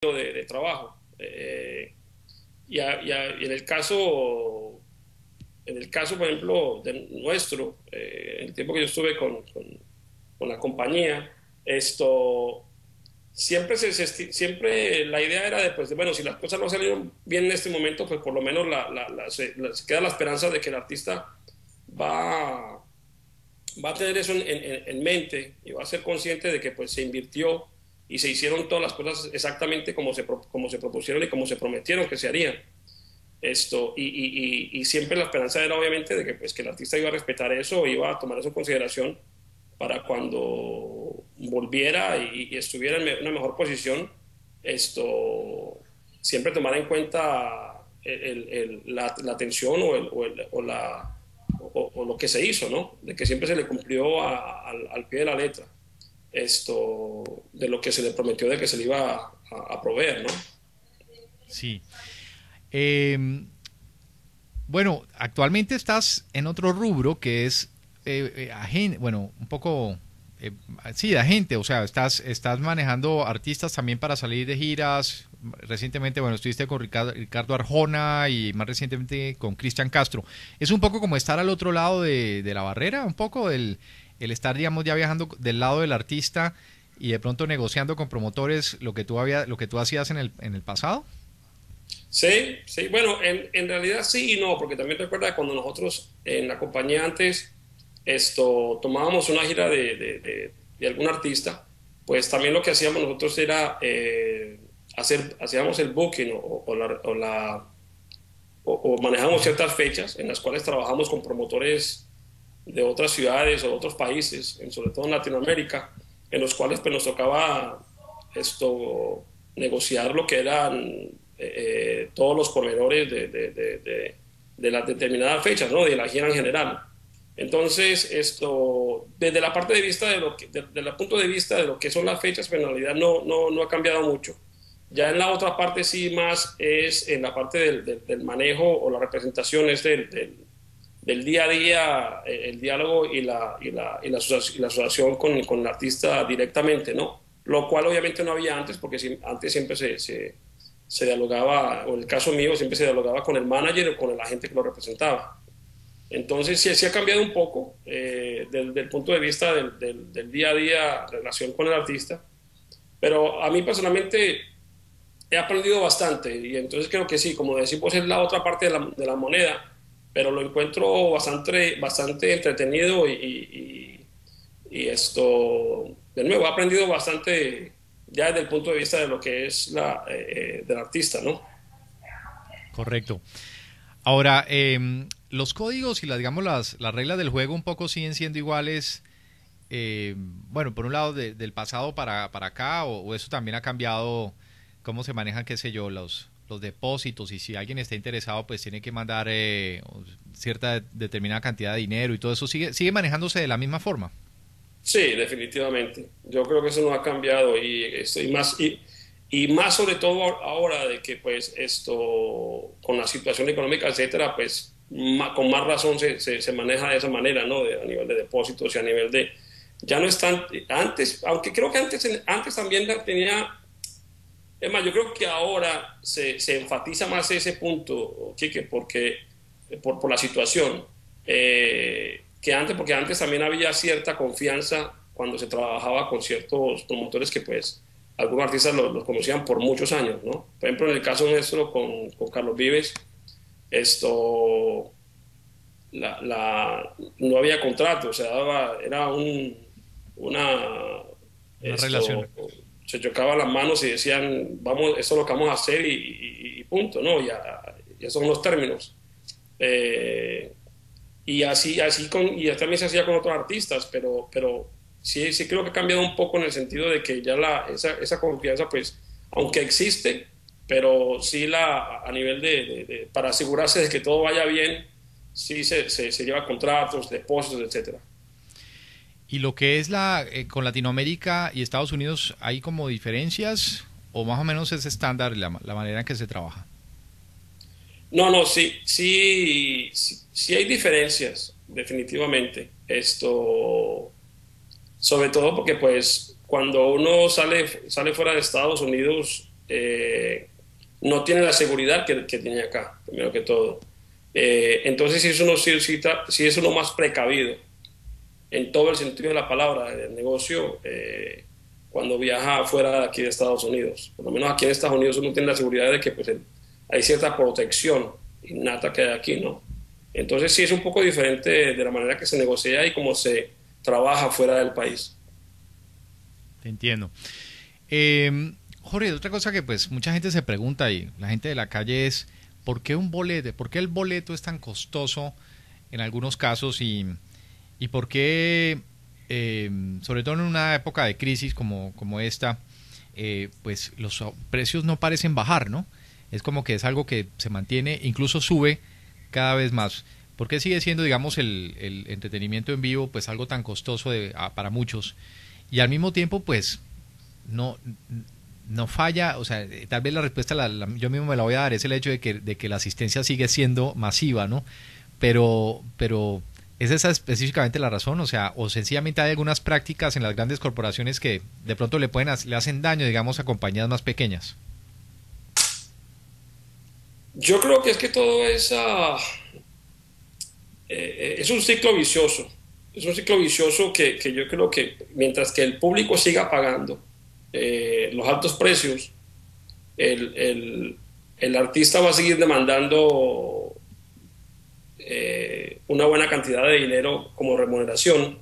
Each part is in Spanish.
de, trabajo. Eh, y, en el caso, en el caso, por ejemplo, de nuestro, eh, el tiempo que yo estuve con, con, la compañía, esto siempre, se, siempre la idea era de, pues, bueno, si las cosas no salieron bien en este momento, pues por lo menos se, queda la esperanza de que el artista va, va a tener eso en, en, mente y va a ser consciente de que pues se invirtió y se hicieron todas las cosas exactamente como se, como se propusieron y como se prometieron que se harían. Esto, y, y, y, siempre la esperanza era obviamente de que, pues, que el artista iba a respetar eso, iba a tomar eso en consideración para cuando volviera y, estuviera en una mejor posición, esto siempre tomar en cuenta el, la, la, atención o, o, la, o, lo que se hizo, ¿no? De que siempre se le cumplió al, al pie de la letra esto de lo que se le prometió de que se le iba a, proveer, ¿no? Sí. Em, bueno, actualmente estás en otro rubro que es eh, eh, agente, bueno, un poco, eh, sí, de agente, o sea, estás, estás manejando artistas también para salir de giras. Recientemente, bueno, estuviste con Ricardo, Arjona y más recientemente con Cristian Castro. Es un poco como estar al otro lado de, de la barrera, un poco del el estar, digamos, ya viajando del lado del artista y de pronto negociando con promotores lo que tú, había, lo que tú hacías en el, en el pasado? Sí, sí, bueno, en, en realidad sí y no, porque también recuerda cuando nosotros en la compañía antes esto, tomábamos una gira de, de, algún artista, pues también lo que hacíamos nosotros era eh, hacer, hacíamos el booking o, la, o, o, manejamos ciertas fechas en las cuales trabajamos con promotores de otras ciudades o otros países, sobre todo en Latinoamérica, en los cuales pues, nos tocaba esto, negociar lo que eran eh, eh, todos los proveedores de, de, de, las determinadas fechas, ¿no? de la gira en general. Entonces, esto, desde la parte de vista de lo que, el punto de vista de lo que son las fechas, pues en realidad no, no, no ha cambiado mucho. Ya en la otra parte sí más es en la parte del, del, manejo o la representación es del, del día a día, eh, el diálogo y la, y la, y la, asociación con, con, el artista directamente, ¿no? Lo cual obviamente no había antes, porque antes siempre se, se, se, dialogaba, o en el caso mío, siempre se dialogaba con el manager o con el agente que lo representaba. Entonces sí, sí ha cambiado un poco eh, desde, el punto de vista del, del, día a día, relación con el artista, pero a mí personalmente he aprendido bastante y entonces creo que sí, como decimos, es la otra parte de la, de la moneda pero lo encuentro bastante, bastante entretenido y, y, esto, de nuevo, he aprendido bastante ya desde el punto de vista de lo que es la, eh, del artista, ¿no? Correcto. Ahora, em, los códigos y las, digamos, las, las reglas del juego un poco siguen siendo iguales, eh, bueno, por un lado del pasado para, para acá, o, eso también ha cambiado cómo se manejan, qué sé yo, los, los depósitos y si alguien está interesado pues tiene que mandar eh, cierta determinada cantidad de dinero y todo eso. Sigue sigue manejándose de la misma forma sí definitivamente. Yo creo que eso no ha cambiado y estoy más y, y más sobre todo ahora de que pues esto con la situación económica etcétera pues con más razón se, se, maneja de esa manera no a nivel de depósitos y a nivel de ya no están antes aunque creo que antes antes también tenía es más, yo creo que ahora se, se enfatiza más ese punto, Quique, porque por, por la situación, eh, que antes, porque antes también había cierta confianza cuando se trabajaba con ciertos promotores que pues algunos artistas los, conocían por muchos años, ¿no? Por ejemplo, en el caso nuestro con, con Carlos Vives, esto, la, la, no había contrato, o sea, era un, una, una relación se chocaban las manos y decían, vamos, eso es lo que vamos a hacer y, punto, ¿no? Ya, ya son los términos. Eh, y así, así con, y también se hacía con otros artistas, pero, pero sí, sí creo que ha cambiado un poco en el sentido de que ya la, esa, esa confianza, pues, aunque existe, pero sí la, a nivel de, para asegurarse de que todo vaya bien, sí se, se, se lleva contratos, depósitos, etcétera. ¿Y lo que es la eh, con Latinoamérica y Estados Unidos, hay como diferencias o más o menos es estándar la, manera en que se trabaja? No, no, sí, sí, sí, hay diferencias, definitivamente. Esto, sobre todo porque pues cuando uno sale, sale fuera de Estados Unidos, eh, no tiene la seguridad que, tiene acá, primero que todo. Eh, entonces, si es, uno, si, si es uno más precavido en todo el sentido de la palabra del negocio, eh, cuando viaja fuera de aquí de Estados Unidos. Por lo menos aquí en Estados Unidos uno tiene la seguridad de que pues, hay cierta protección innata que hay aquí, ¿no? Entonces sí es un poco diferente de la manera que se negocia y cómo se trabaja fuera del país. Te entiendo. Eh, Jorge, otra cosa que pues mucha gente se pregunta y la gente de la calle es ¿por qué un boleto? ¿Por qué el boleto es tan costoso en algunos casos y, y por qué eh, sobre todo en una época de crisis como, como esta, eh, pues los precios no parecen bajar, ¿no? Es como que es algo que se mantiene, incluso sube cada vez más. ¿Por qué sigue siendo, digamos, el, el entretenimiento en vivo, pues algo tan costoso de, para muchos? Y al mismo tiempo, pues, no, no falla, o sea, tal vez la respuesta yo mismo me la voy a dar, es el hecho de que, de que la asistencia sigue siendo masiva, ¿no? Pero, pero ¿Es esa específicamente la razón? O sea, o sencillamente hay algunas prácticas en las grandes corporaciones que de pronto le pueden le hacen daño, digamos, a compañías más pequeñas. Yo creo que es que todo es, uh, es un ciclo vicioso. Es un ciclo vicioso que, que yo creo que mientras que el público siga pagando eh, los altos precios, el, el, el, artista va a seguir demandando eh, una buena cantidad de dinero como remuneración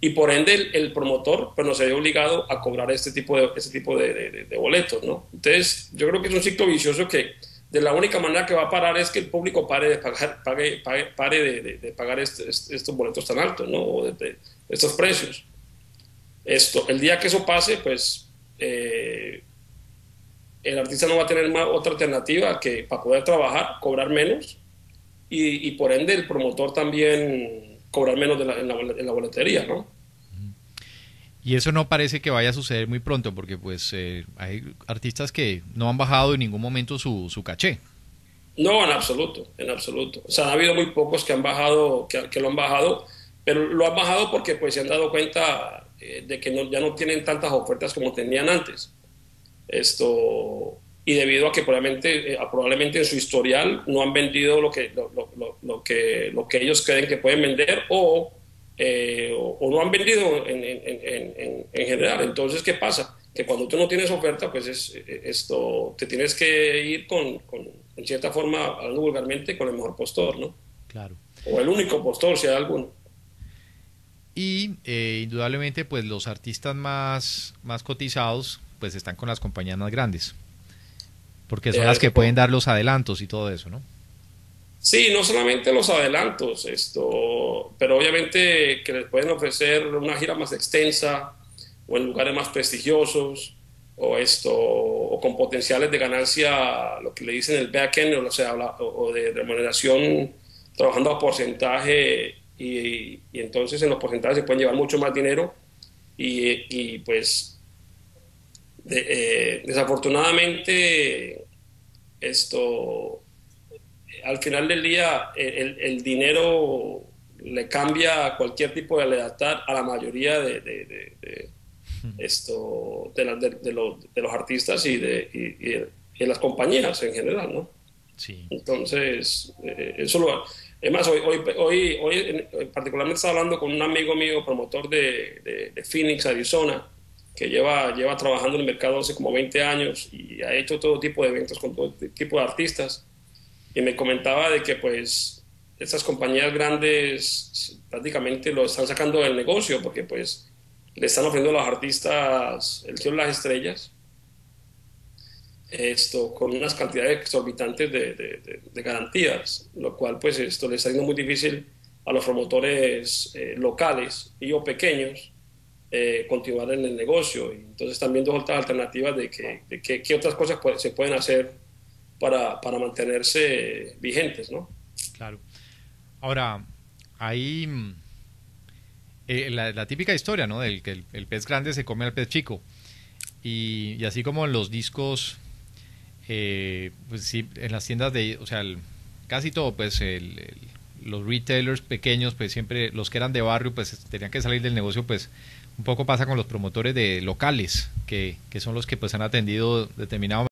y por ende el, promotor pues no se ve obligado a cobrar este tipo de, este tipo de, boletos, ¿no? Entonces yo creo que es un ciclo vicioso que de la única manera que va a parar es que el público pare de pagar, pague, pare de, pagar estos boletos tan altos, ¿no? O de, estos precios. Esto, el día que eso pase, pues eh, el artista no va a tener más, otra alternativa que para poder trabajar, cobrar menos y, por ende el promotor también cobrar menos de la, en, la, boletería, ¿no? Y eso no parece que vaya a suceder muy pronto, porque pues eh, hay artistas que no han bajado en ningún momento su, su, caché. No, en absoluto, en absoluto. O sea, ha habido muy pocos que han bajado, que, que lo han bajado, pero lo han bajado porque pues se han dado cuenta eh, de que ya no tienen tantas ofertas como tenían antes. Esto, y debido a que probablemente, eh, probablemente en su historial no han vendido lo que, lo, lo, lo, que, lo que ellos creen que pueden vender o, eh, o, no han vendido en, en, en, general. Entonces, ¿qué pasa? Que cuando tú no tienes oferta, pues es, esto, te tienes que ir con, con, en cierta forma, hablando vulgarmente, con el mejor postor, ¿no? Claro. O el único postor, si hay alguno. Y eh, indudablemente, pues los artistas más, más cotizados, pues están con las compañías más grandes. Porque son las que pueden dar los adelantos y todo eso, ¿no? Sí, no solamente los adelantos, esto, pero obviamente que les pueden ofrecer una gira más extensa o en lugares más prestigiosos o esto o con potenciales de ganancia, lo que le dicen el back-end, o sea, o de remuneración trabajando a porcentaje y, entonces en los porcentajes se pueden llevar mucho más dinero y, pues eh, desafortunadamente esto al final del día el, dinero le cambia a cualquier tipo de lealtad a la mayoría de, esto de, los artistas y de, las compañías en general, ¿no? Sí. Entonces, eh, eso lo, es más, hoy, hoy, hoy, particularmente estaba hablando con un amigo mío, promotor de, Phoenix, Arizona, que lleva, lleva trabajando en el mercado hace como 20 años y ha hecho todo tipo de eventos con todo tipo de artistas. Y me comentaba de que pues estas compañías grandes prácticamente lo están sacando del negocio porque pues le están ofreciendo a los artistas el cielo de las estrellas esto con unas cantidades exorbitantes de, garantías, lo cual pues esto le está haciendo muy difícil a los promotores eh, locales y o pequeños eh, continuar en el negocio. Y entonces también dos otras alternativas de que, qué otras cosas se pueden hacer para, para mantenerse vigentes, ¿no? Claro. Ahora, hay eh, la, típica historia, ¿no? Del que el, pez grande se come al pez chico. Y, y así como en los discos eh, pues sí, en las tiendas de, o sea, casi todo, pues los retailers pequeños, pues siempre los que eran de barrio, pues tenían que salir del negocio, pues un poco pasa con los promotores de locales, que, que son los que pues han atendido determinado